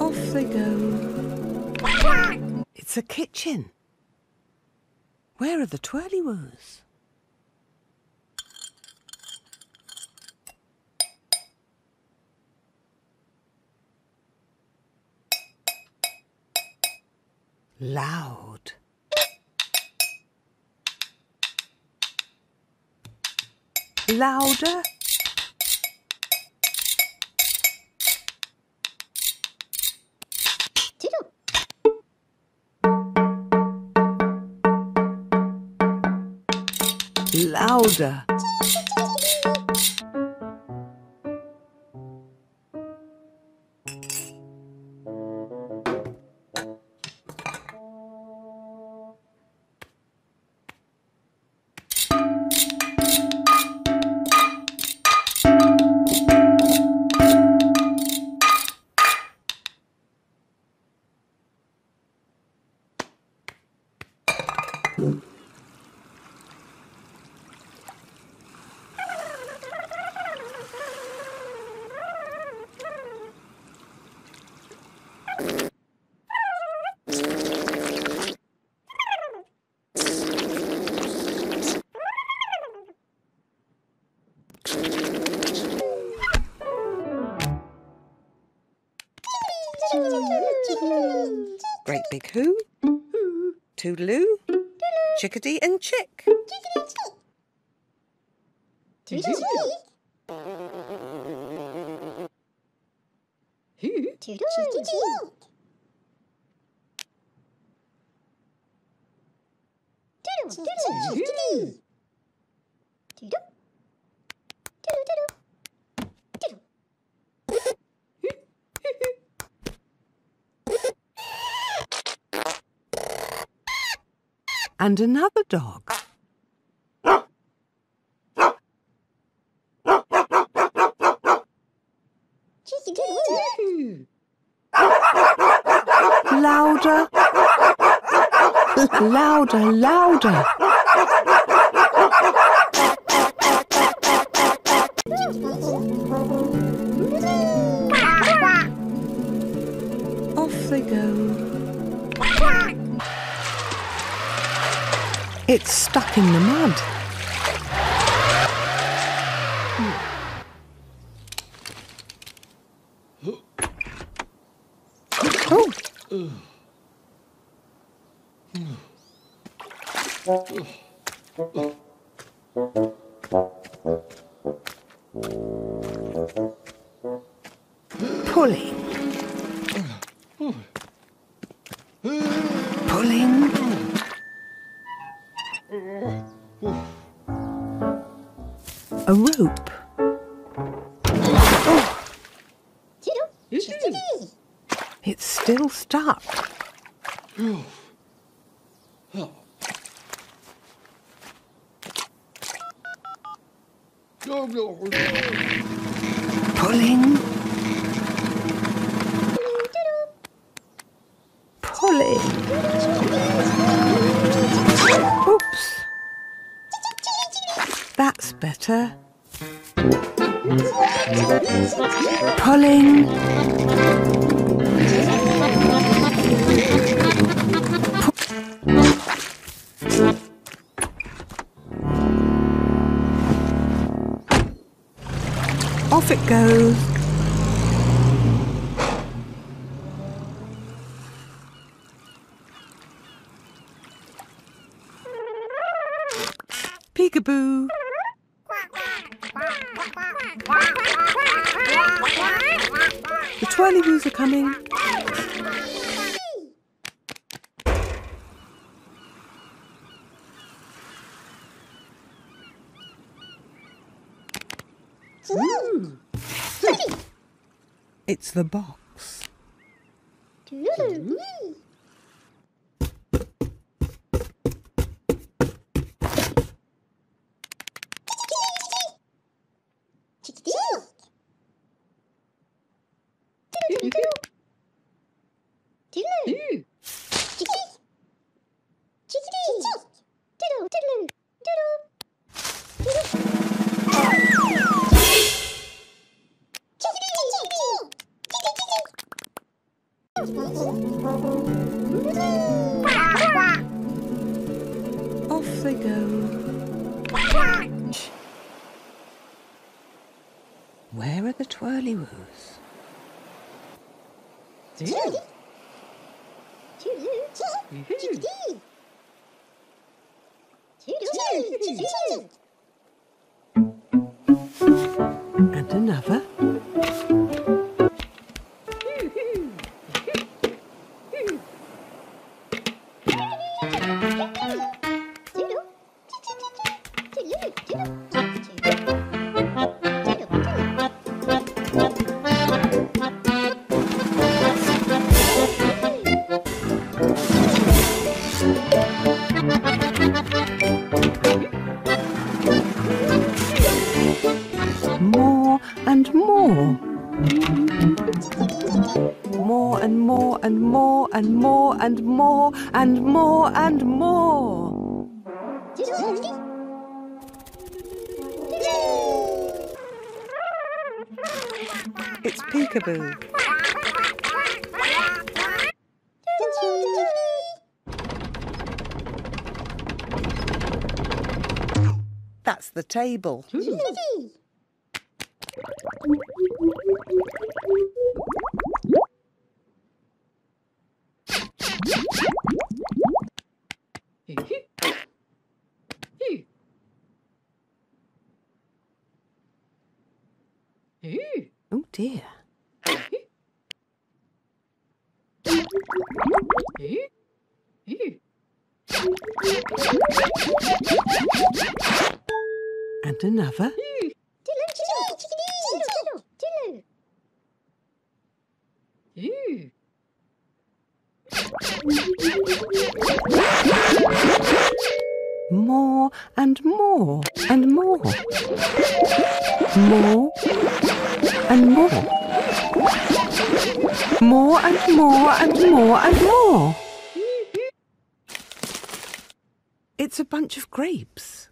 Off they go. It's a kitchen. Where are the twirly-woos? Loud. Louder. Louder. Great big who? Toodloo? Chickedy and chick. And another dog. Louder. louder, louder. Off they go. It's stuck in the mud. Pulling. Pulling. A rope. Oh. It's still stuck. Pulling. Pulling. Pulling. Off it goes. Peekaboo. The twirly-woos are coming. It's the box. They go. Where are the twirlywoos? And another. And more and more. It's peekaboo. That's the table. Oh dear. And another. More and more and more. More and more. More and more and more and more. It's a bunch of grapes.